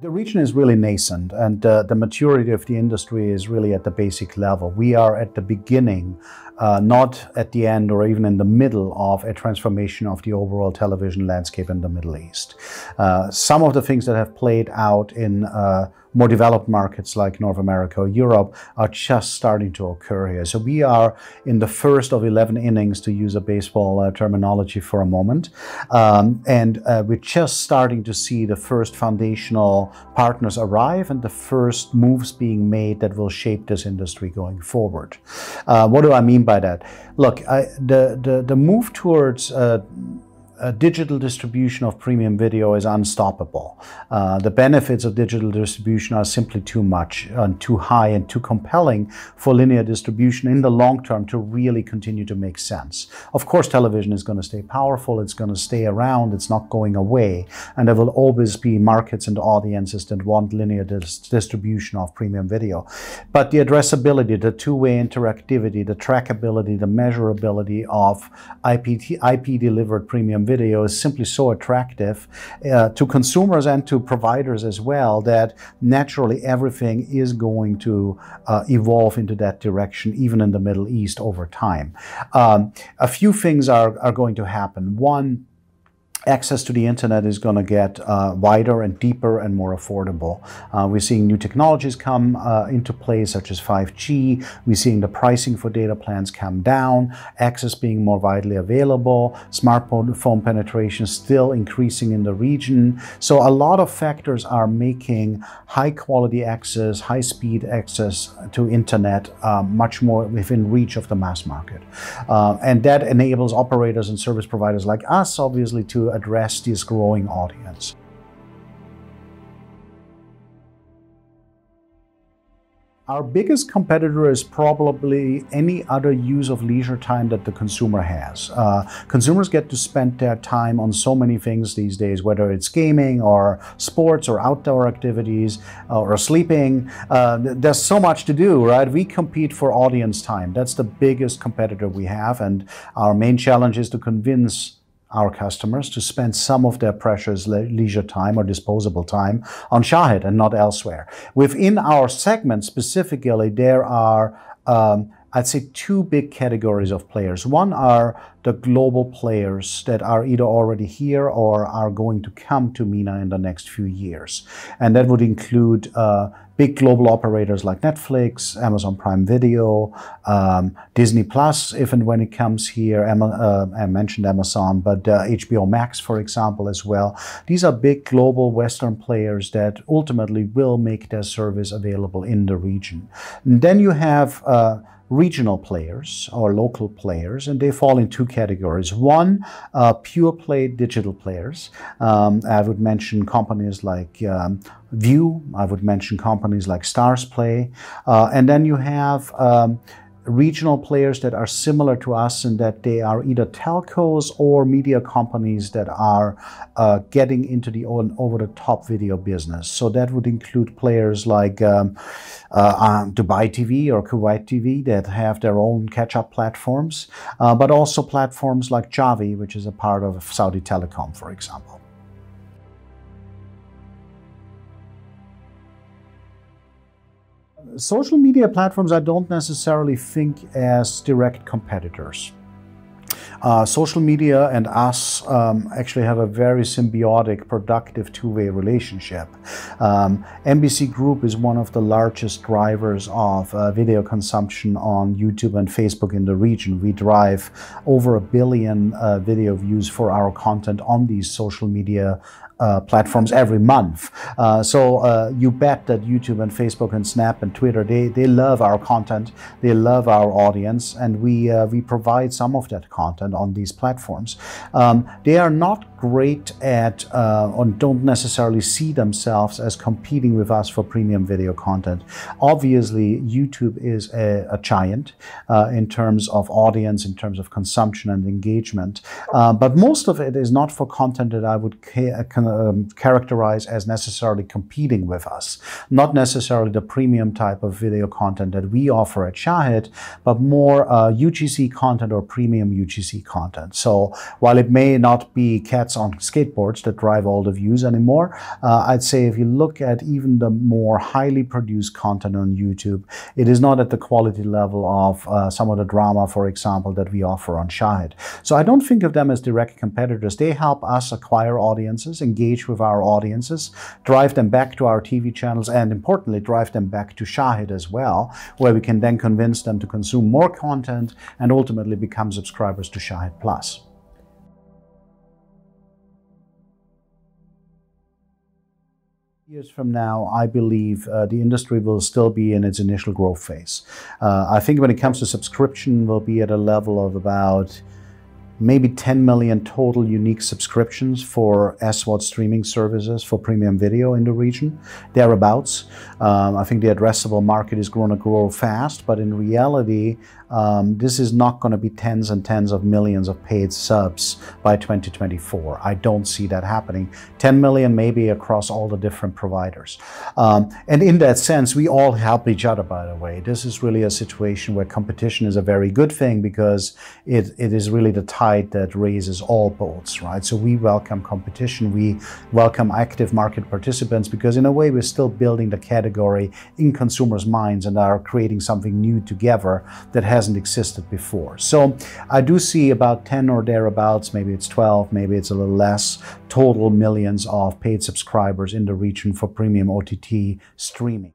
The region is really nascent and uh, the maturity of the industry is really at the basic level. We are at the beginning, uh, not at the end or even in the middle of a transformation of the overall television landscape in the Middle East. Uh, some of the things that have played out in uh, more developed markets like North America or Europe are just starting to occur here. So we are in the first of 11 innings, to use a baseball uh, terminology for a moment. Um, and uh, we're just starting to see the first foundational partners arrive and the first moves being made that will shape this industry going forward. Uh, what do I mean by that? Look, I, the, the, the move towards uh, digital distribution of premium video is unstoppable. Uh, the benefits of digital distribution are simply too much and too high and too compelling for linear distribution in the long term to really continue to make sense. Of course, television is going to stay powerful, it's going to stay around, it's not going away, and there will always be markets and audiences that want linear dis distribution of premium video. But the addressability, the two-way interactivity, the trackability, the measurability of IP, IP delivered premium video is simply so attractive uh, to consumers and to providers as well that naturally everything is going to uh, evolve into that direction, even in the Middle East over time. Um, a few things are, are going to happen. One, access to the internet is going to get uh, wider and deeper and more affordable. Uh, we're seeing new technologies come uh, into play, such as 5G. We're seeing the pricing for data plans come down, access being more widely available, smartphone phone penetration still increasing in the region. So a lot of factors are making high quality access, high speed access to internet uh, much more within reach of the mass market. Uh, and that enables operators and service providers like us, obviously, to address this growing audience. Our biggest competitor is probably any other use of leisure time that the consumer has. Uh, consumers get to spend their time on so many things these days, whether it's gaming or sports or outdoor activities uh, or sleeping. Uh, there's so much to do, right? We compete for audience time. That's the biggest competitor we have. And our main challenge is to convince our customers to spend some of their precious leisure time or disposable time on Shahid and not elsewhere. Within our segment specifically, there are um, I'd say two big categories of players. One are the global players that are either already here or are going to come to MENA in the next few years. And that would include uh, big global operators like Netflix, Amazon Prime Video, um, Disney Plus, if and when it comes here. uh, I mentioned Amazon, but uh, HBO Max, for example, as well. These are big global Western players that ultimately will make their service available in the region. And then you have uh, regional players or local players, and they fall in two categories. One, uh, pure play digital players. Um, I would mention companies like um, Viu, I would mention companies like Starzplay, uh, and then you have um, regional players that are similar to us in that they are either telcos or media companies that are uh, getting into the over-the-top video business. So that would include players like um, uh, um, Dubai TV or Kuwait TV that have their own catch-up platforms, uh, but also platforms like Jawwy, which is a part of Saudi Telecom, for example. Social media platforms I don't necessarily think as direct competitors. Uh, social media and us um, actually have a very symbiotic, productive two-way relationship. Um, MBC Group is one of the largest drivers of uh, video consumption on YouTube and Facebook in the region. We drive over a billion uh, video views for our content on these social media uh, platforms every month. Uh, so uh, you bet that YouTube and Facebook and Snap and Twitter, they, they love our content, they love our audience, and we, uh, we provide some of that content on these platforms. Um, they are not great at uh, or don't necessarily see themselves as competing with us for premium video content. Obviously, YouTube is a, a giant uh, in terms of audience, in terms of consumption and engagement, but most of it is not for content that I would um, characterize as necessarily competing with us. Not necessarily the premium type of video content that we offer at Shahid, but more uh, UGC content or premium UGC content. So while it may not be cats on skateboards that drive all the views anymore, uh, I'd say if you look at even the more highly produced content on YouTube, it is not at the quality level of uh, some of the drama, for example, that we offer on Shahid. So I don't think of them as direct competitors. They help us acquire audiences, engage with our audiences, drive them back to our TV channels, and importantly, drive them back to Shahid as well, where we can then convince them to consume more content and ultimately become subscribers to Shahid Plus. years from now, I believe uh, the industry will still be in its initial growth phase. Uh, I think when it comes to subscription, we'll be at a level of about maybe 10 million total unique subscriptions for SVOD streaming services for premium video in the region, thereabouts. Um, I think the addressable market is going to grow fast, but in reality, um, this is not going to be tens and tens of millions of paid subs by 2024. I don't see that happening. 10 million maybe across all the different providers. Um, and in that sense, we all help each other, by the way. This is really a situation where competition is a very good thing because it, it is really the tide that raises all boats, right? So we welcome competition. We welcome active market participants because in a way, we're still building the category in consumers' minds and are creating something new together that has hasn't existed before. So I do see about 10 or thereabouts, maybe it's 12, maybe it's a little less, total millions of paid subscribers in the region for premium OTT streaming.